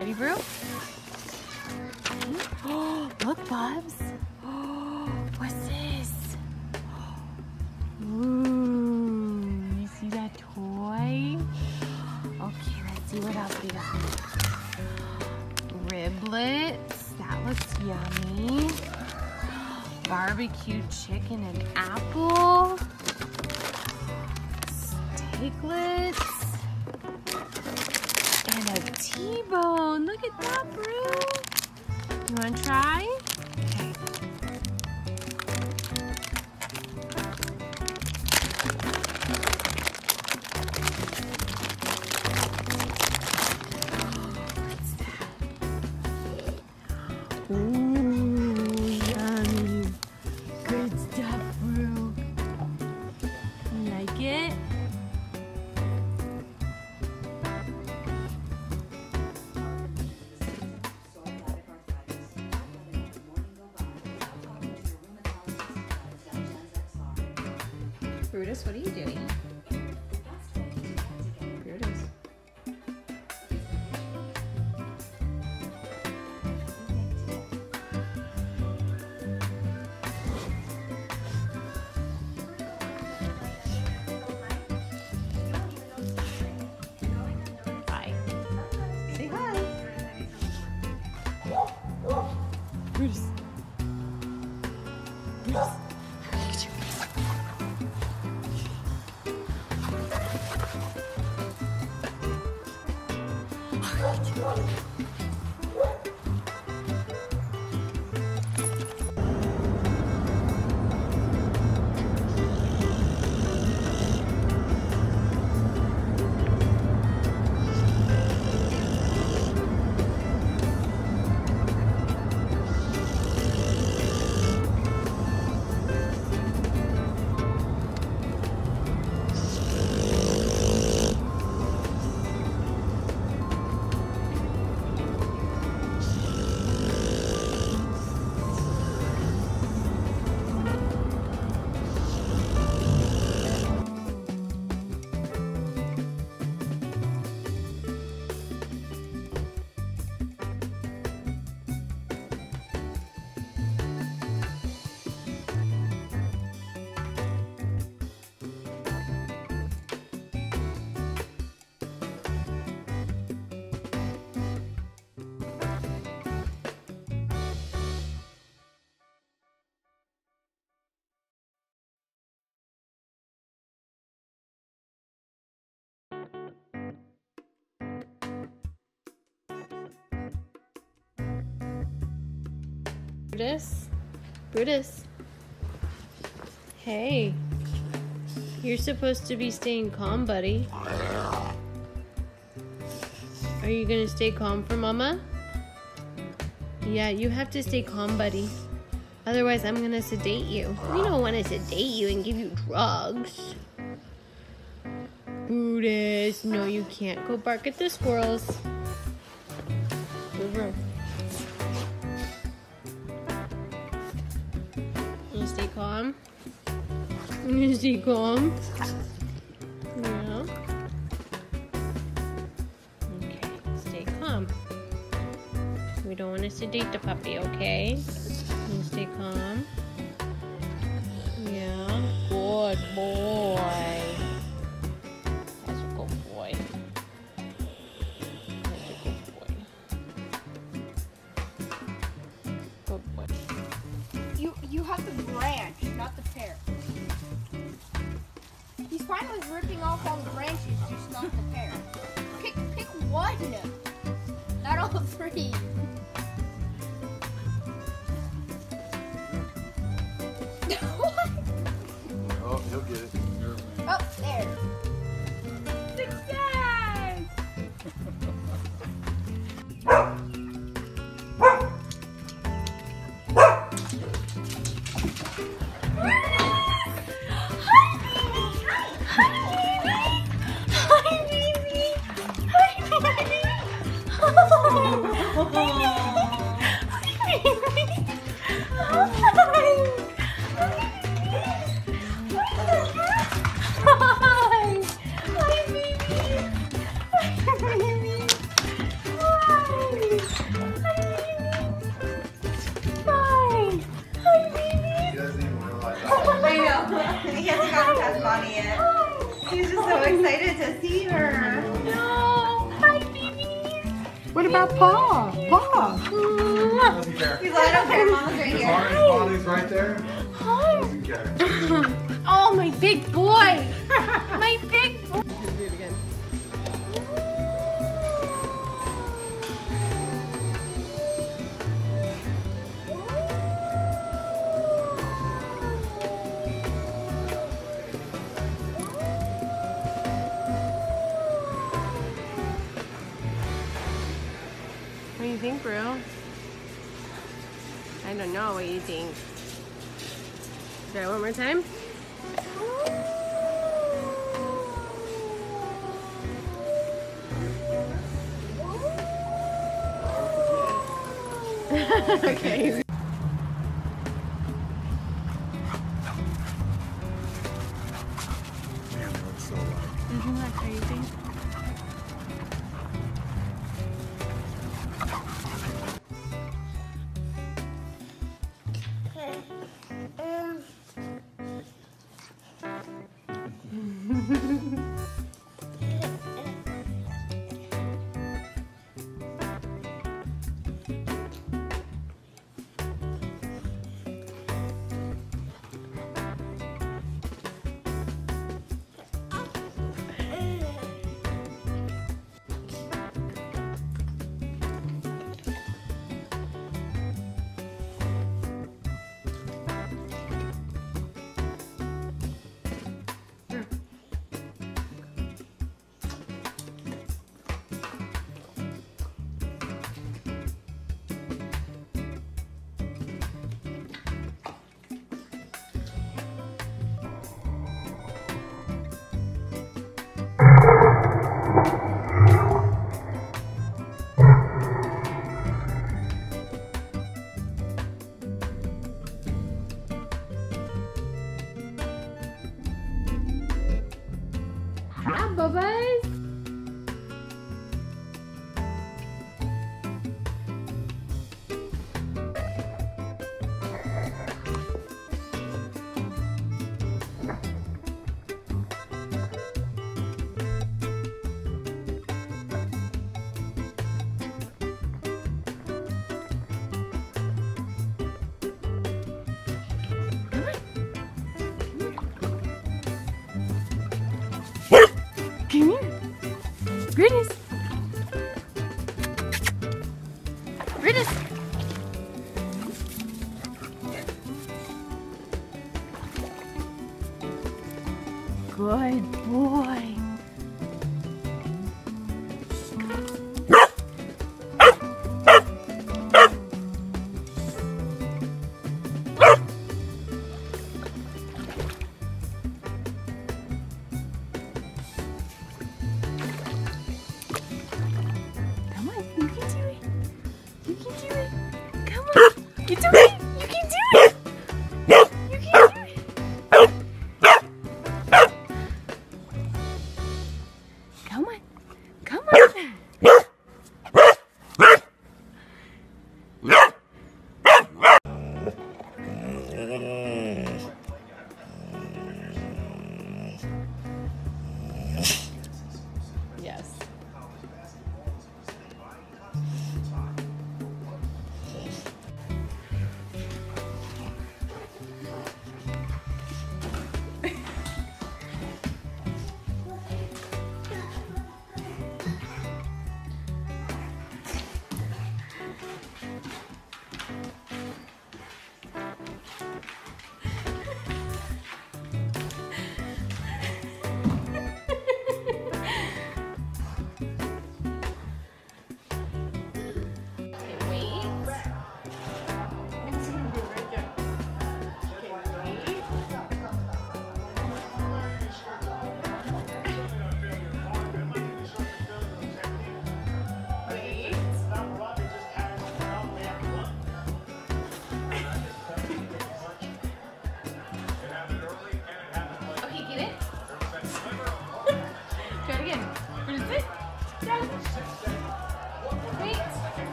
Ready, Brew? Look, Bubs. What's this? Ooh, you see that toy? Okay, let's see what else we got. Riblets. That looks yummy. Barbecue chicken and apple. Steaklets. And a T-bone. Look at that. You want to try? Ooh, Brutus, what are you doing? Brutus. Hi. Say hi. Brutus? Brutus? Hey. You're supposed to be staying calm, buddy. Are you gonna stay calm for Mama? Yeah, you have to stay calm, buddy. Otherwise, I'm gonna sedate you. We don't want to sedate you and give you drugs. Brutus, no, you can't go bark at the squirrels. Calm. Stay calm. Yeah. Okay, stay calm. We don't want to sedate the puppy, okay? You stay calm. Yeah, good boy. Finally ripping off all the branches, just not the pear. Pick pick one, not all three. What? Oh, he'll get it. oh, there. Success! Doesn't care. He's like, I don't care, Mama's right As here. long as right there, doesn't care. Oh, my big boy. my big boy. You think, bro? I don't know what you think. Try one more time. okay. Música Brutus.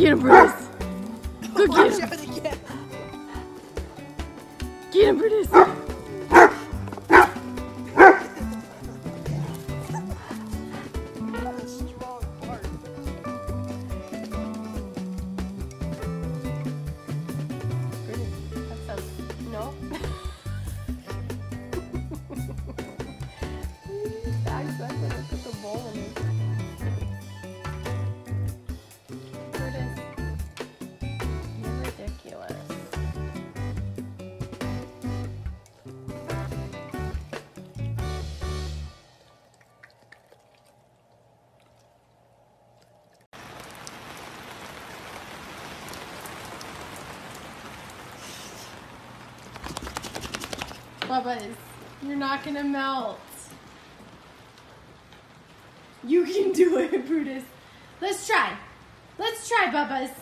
Get him, Brutus! Go get him! Get him, Brutus! Bubba's, you're not gonna melt. You can do it, Brutus. Let's try. Let's try, Bubba's.